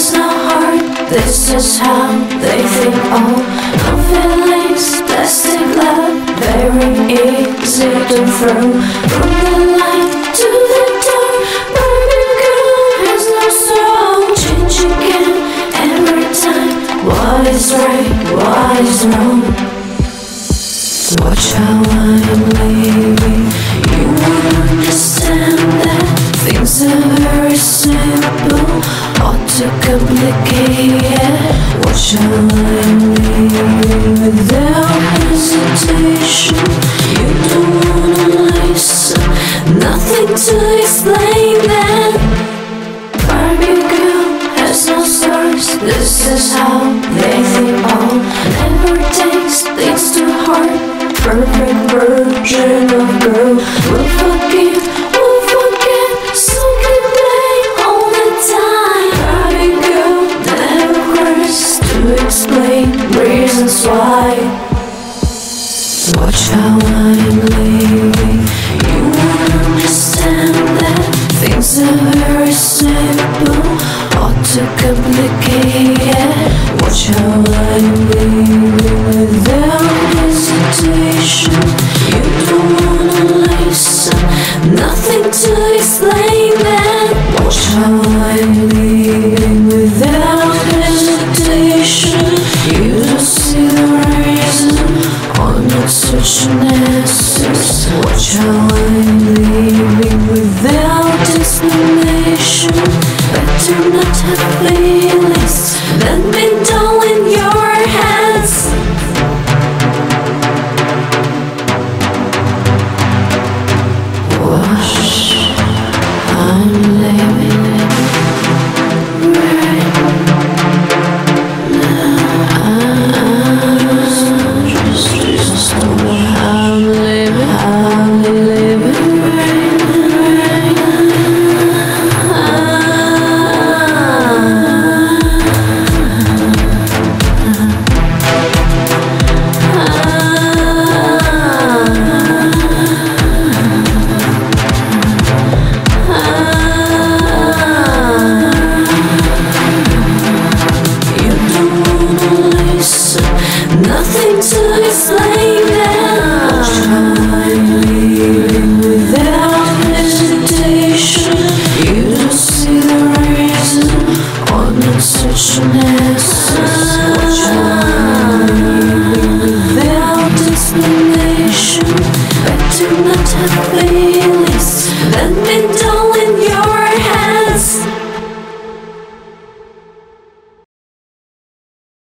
has no heart. This is how they think. Oh, no feelings, plastic love, very easy to throw. From the light to the dark, Barbie girl has no soul. Change again every time. What is right? What is wrong? Watch how I'm leaving. Watch how I'm without hesitation. You don't nothing to explain that. Barbie girl has no stars. This is how they think. All never takes things to heart. Perfect version of girl will forgive, Watch how I'm leaving. You won't understand that things are very simple, or too complicated. Watch how I'm leaving without hesitation. You don't wanna listen, nothing to explain that. Watch how I'm leaving don't